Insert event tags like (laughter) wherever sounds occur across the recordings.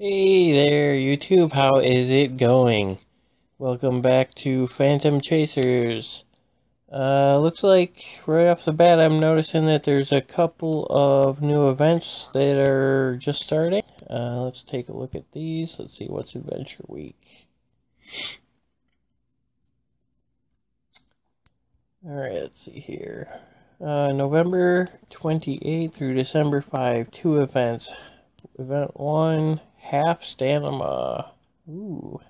Hey there, YouTube. How is it going? Welcome back to Phantom Chasers. Uh, looks like right off the bat I'm noticing that there's a couple of new events that are just starting. Uh, let's take a look at these. Let's see what's Adventure Week. Alright, let's see here. Uh, November 28 through December 5, two events. Event 1, half stamina. Ooh.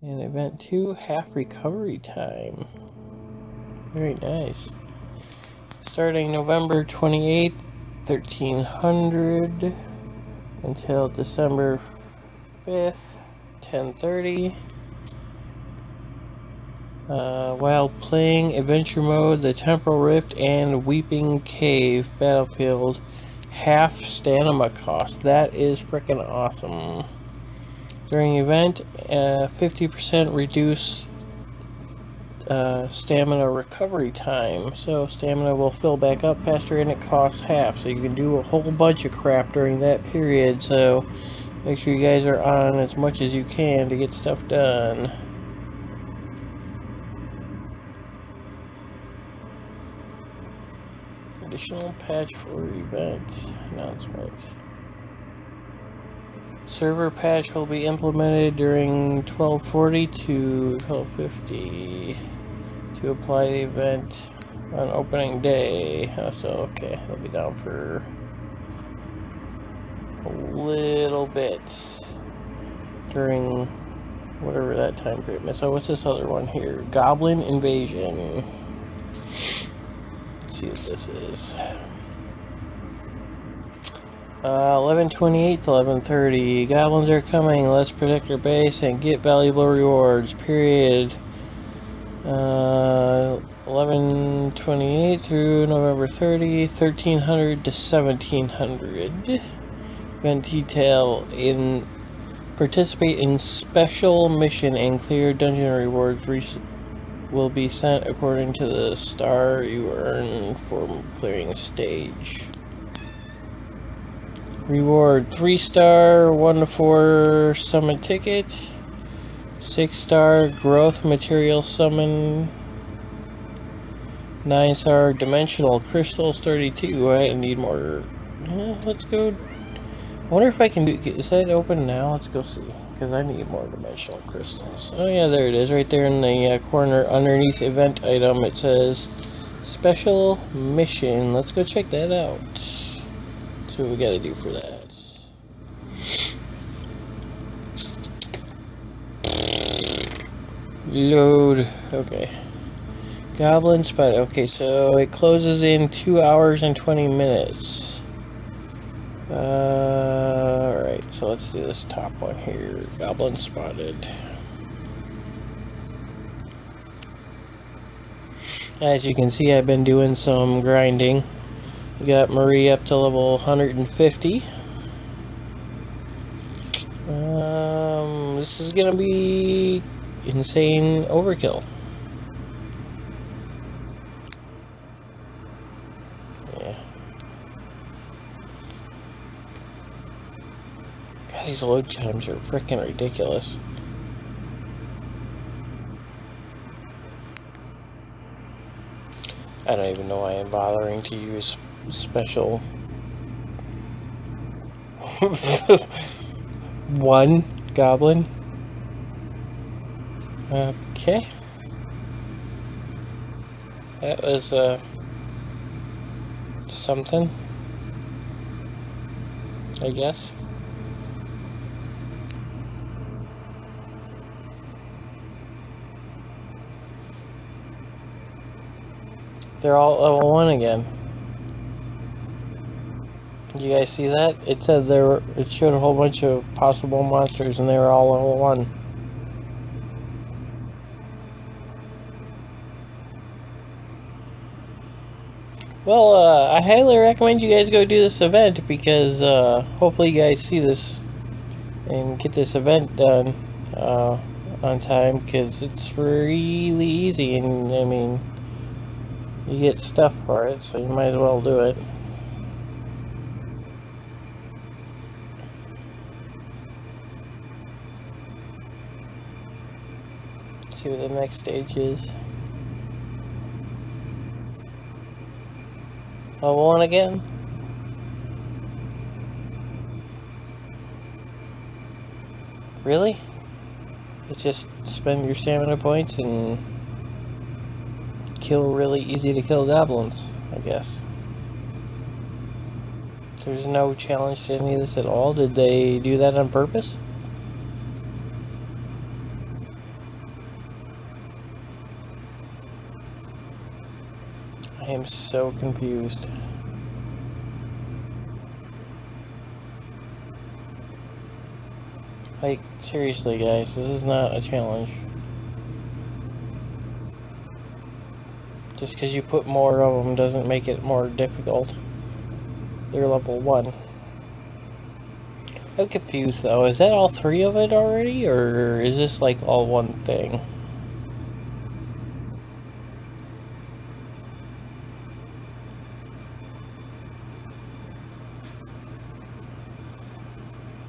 And event 2, half recovery time. Very nice. Starting November 28th, 1300 until December 5th, 1030. Uh, while playing Adventure Mode, the Temporal Rift, and Weeping Cave Battlefield, half stamina cost. That is freaking awesome. During event, 50% uh, reduce uh, stamina recovery time. So stamina will fill back up faster and it costs half. So you can do a whole bunch of crap during that period. So make sure you guys are on as much as you can to get stuff done. Additional patch for event announcements. Server patch will be implemented during 1240 to 1250 to apply the event on opening day. Oh, so, okay, it'll be down for a little bit during whatever that time period is. So, what's this other one here? Goblin Invasion see what this is. Uh, 1128 to 1130. Goblins are coming. Let's protect our base and get valuable rewards. Period. Uh, 1128 through November 30. 1300 to 1700. Event detail in participate in special mission and clear dungeon rewards will be sent according to the star you earn for clearing stage. Reward 3 star, 1 to 4 summon ticket, 6 star growth material summon, 9 star dimensional crystals 32. I need more. let's go. Wonder if I can do. Is that open now? Let's go see because I need more dimensional crystals. Oh yeah, there it is, right there in the uh, corner underneath event item. It says special mission. Let's go check that out. See what we gotta do for that. Load. Okay. Goblin spot. Okay, so it closes in 2 hours and 20 minutes. Uh, Alright, so let's do this top one here. Goblin spotted. As you can see, I've been doing some grinding. We got Marie up to level 150. Um, this is gonna be insane overkill. These load times are freaking ridiculous. I don't even know why I'm bothering to use special (laughs) one goblin. Okay. That was uh something. I guess. They're all level 1 again. You guys see that? It said there were, it showed a whole bunch of possible monsters and they were all level 1. Well, uh, I highly recommend you guys go do this event because uh, hopefully you guys see this and get this event done uh, on time because it's really easy and I mean you get stuff for it, so you might as well do it. See what the next stage is. Level one again? Really? It's just spend your stamina points and kill really easy to kill goblins, I guess. There's no challenge to any of this at all? Did they do that on purpose? I am so confused. Like, seriously guys, this is not a challenge. Just because you put more of them doesn't make it more difficult. They're level 1. I'm confused though, is that all three of it already, or is this like all one thing?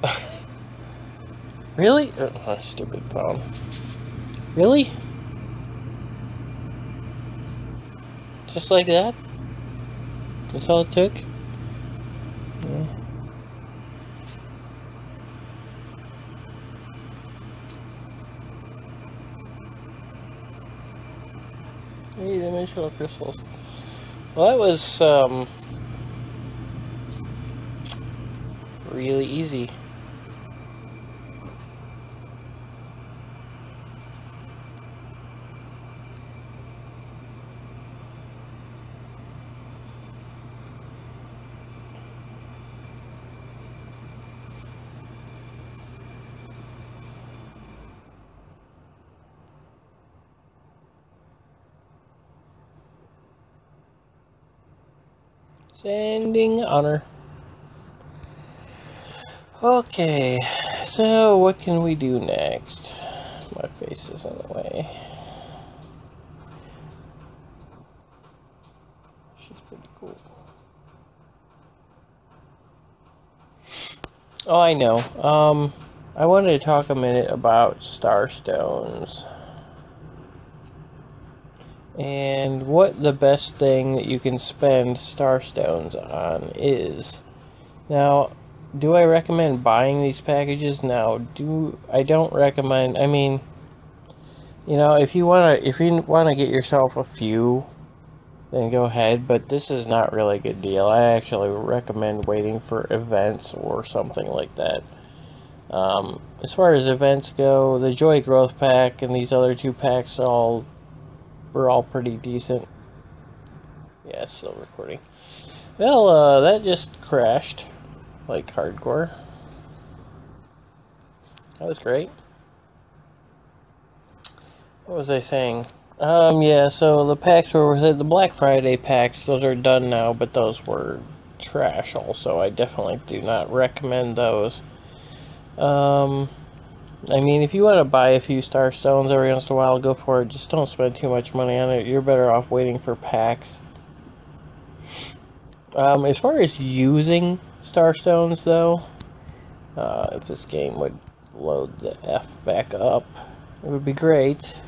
(laughs) Really? Oh, stupid phone. Really? Just like that? That's all it took? Yeah. Three dimensional crystals. Well, that was, um, really easy. Sending honor. Okay, so what can we do next? My face is in the way. She's pretty cool. Oh, I know. Um, I wanted to talk a minute about Starstones and what the best thing that you can spend starstones on is. Now, do I recommend buying these packages? Now, do I don't recommend. I mean, you know, if you wanna if you wanna get yourself a few, then go ahead. But this is not really a good deal. I actually recommend waiting for events or something like that. Um, as far as events go, the Joy Growth Pack and these other two packs all we're all pretty decent. Yeah, it's still recording. Well, uh, that just crashed like hardcore. That was great. What was I saying? Um, yeah, so the packs were the Black Friday packs, those are done now, but those were trash also. I definitely do not recommend those. Um, I mean, if you want to buy a few star stones every once in a while, go for it. Just don't spend too much money on it. You're better off waiting for packs. Um, as far as using star stones, though, uh, if this game would load the F back up, it would be great.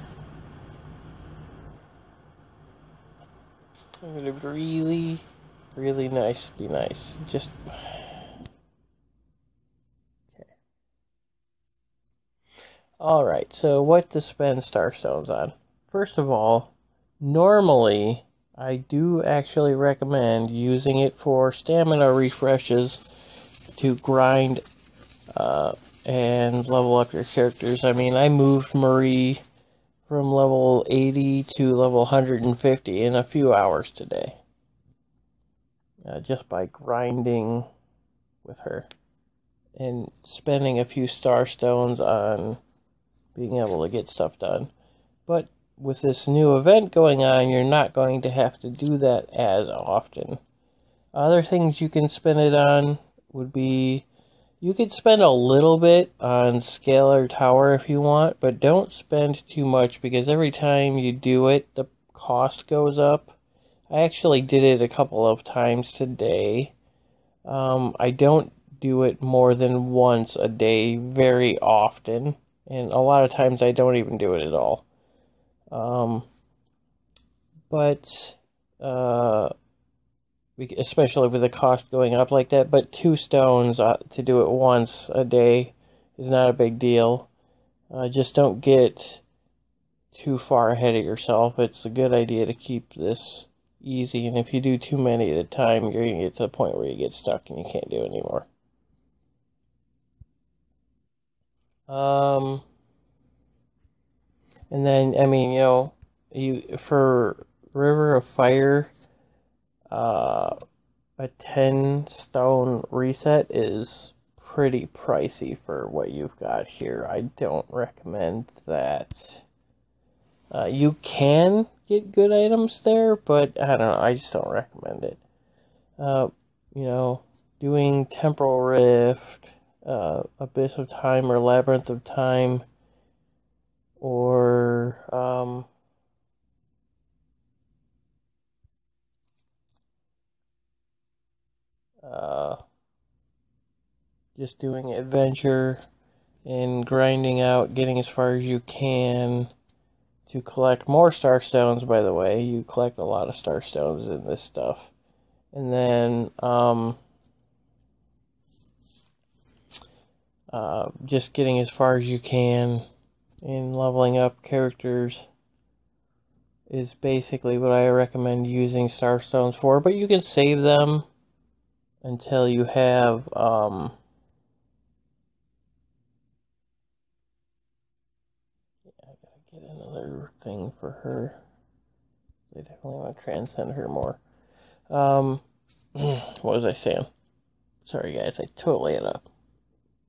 It would really, really nice be nice. Just Alright, so what to spend Starstones on? First of all, normally I do actually recommend using it for stamina refreshes to grind uh, and level up your characters. I mean, I moved Marie from level 80 to level 150 in a few hours today. Uh, just by grinding with her and spending a few star stones on being able to get stuff done. But with this new event going on, you're not going to have to do that as often. Other things you can spend it on would be you could spend a little bit on Scalar Tower if you want, but don't spend too much because every time you do it, the cost goes up. I actually did it a couple of times today. Um, I don't do it more than once a day very often and a lot of times I don't even do it at all. Um, but, uh, especially with the cost going up like that, but two stones uh, to do it once a day is not a big deal. Uh, just don't get too far ahead of yourself. It's a good idea to keep this easy, and if you do too many at a time, you're going to get to the point where you get stuck and you can't do it anymore. Um, and then, I mean, you know, you for River of Fire, uh, a 10 stone reset is pretty pricey for what you've got here. I don't recommend that. Uh, you can get good items there, but I don't know. I just don't recommend it. Uh, you know, doing Temporal Rift, uh, Abyss of Time, or Labyrinth of Time, or um, uh, just doing adventure and grinding out, getting as far as you can to collect more star stones by the way. You collect a lot of star stones in this stuff. And then um, uh, just getting as far as you can in leveling up characters is basically what I recommend using star stones for but you can save them until you have um, I gotta get another thing for her. I definitely want to transcend her more. Um, (clears throat) what was I saying? Sorry, guys, I totally had a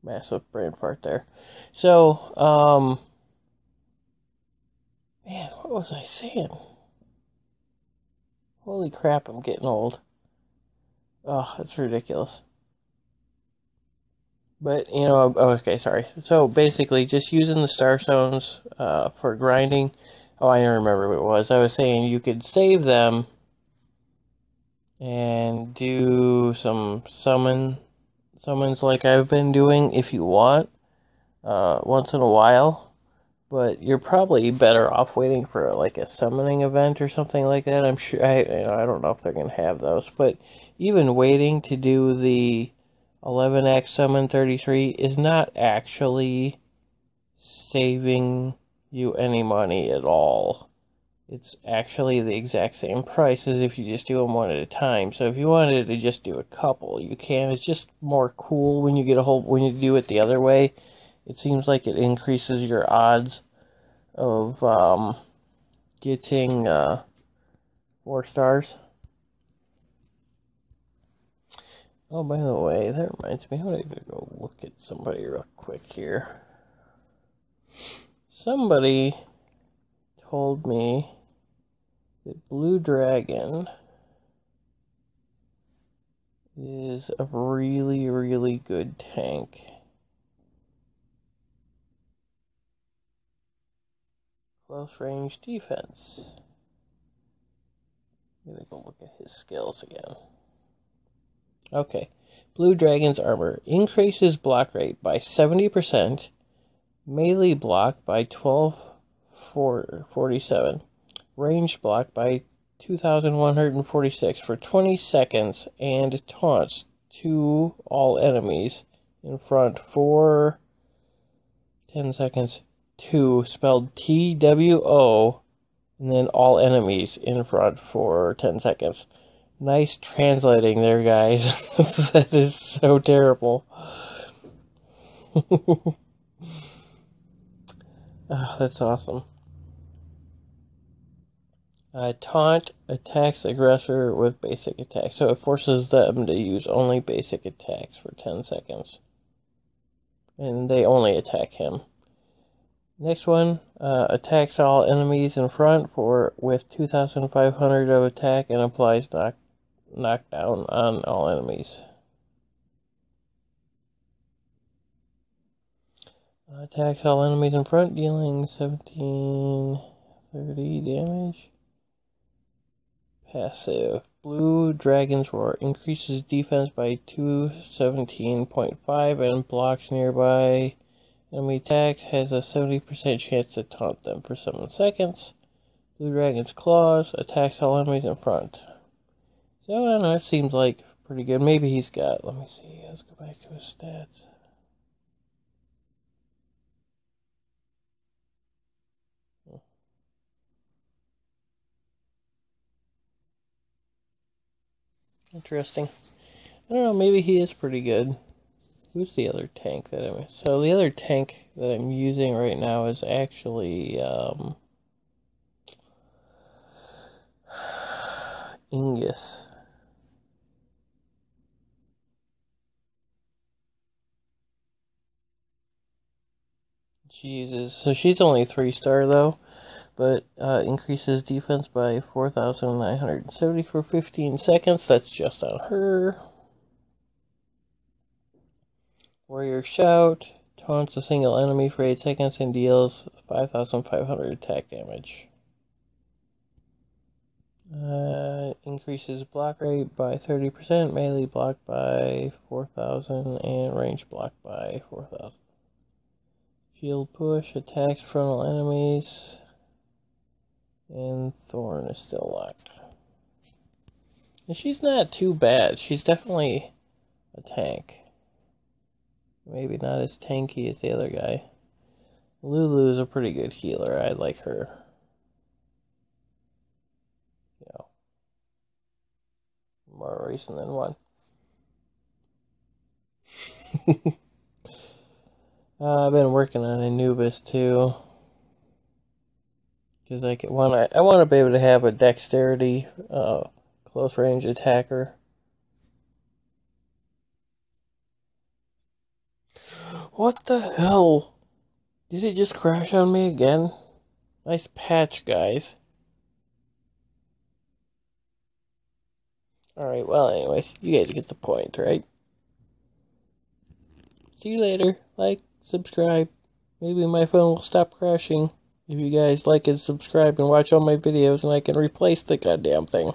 massive brain fart there. So, um, man, what was I saying? Holy crap, I'm getting old. Oh, that's ridiculous. But, you know, oh, okay, sorry. So, basically, just using the star stones uh, for grinding. Oh, I don't remember what it was. I was saying you could save them and do some summon summons like I've been doing if you want uh, once in a while. But you're probably better off waiting for like a summoning event or something like that. I'm sure I you know, I don't know if they're gonna have those, but even waiting to do the 11x summon 33 is not actually saving you any money at all. It's actually the exact same price as if you just do them one at a time. So if you wanted to just do a couple, you can. It's just more cool when you get a whole when you do it the other way. It seems like it increases your odds of um, getting uh, four stars. Oh, by the way, that reminds me, I'm to go look at somebody real quick here. Somebody told me that Blue Dragon is a really, really good tank. Close range defense. I'm gonna go look at his skills again. Okay. Blue Dragon's armor increases block rate by 70%, melee block by 1247, range block by 2146 for 20 seconds, and taunts to all enemies in front for 10 seconds. Two spelled T W O, and then all enemies in front for 10 seconds. Nice translating there, guys. (laughs) that is so terrible. oh, (laughs) that's awesome. Uh, taunt attacks aggressor with basic attack. So it forces them to use only basic attacks for 10 seconds. And they only attack him. Next one, uh, attacks all enemies in front for with 2,500 of attack and applies knock knockdown on all enemies. Attacks all enemies in front, dealing 1730 damage. Passive. Blue Dragon's Roar increases defense by 217.5 and blocks nearby enemy attacks. Has a 70% chance to taunt them for 7 seconds. Blue Dragon's Claws attacks all enemies in front. So I don't know, it seems like pretty good. Maybe he's got, let me see, let's go back to his stats. Interesting. I don't know, maybe he is pretty good. Who's the other tank that I'm... So the other tank that I'm using right now is actually, um... (sighs) Ingus. Jesus. So she's only three star though, but uh, increases defense by 4,970 for 15 seconds. That's just on her. Warrior Shout taunts a single enemy for 8 seconds and deals 5,500 attack damage. Uh, increases block rate by 30%, melee block by 4,000, and range block by 4,000. Shield push, attacks frontal enemies, and Thorn is still locked. And she's not too bad. She's definitely a tank. Maybe not as tanky as the other guy. Lulu is a pretty good healer. I like her. Yeah. More recent than one. (laughs) uh, I've been working on Anubis too. Because I want I want to be able to have a dexterity, uh, close range attacker. What the hell? Did it just crash on me again? Nice patch, guys. Alright, well, anyways, you guys get the point, right? See you later. Like, subscribe. Maybe my phone will stop crashing. If you guys like and subscribe and watch all my videos and I can replace the goddamn thing.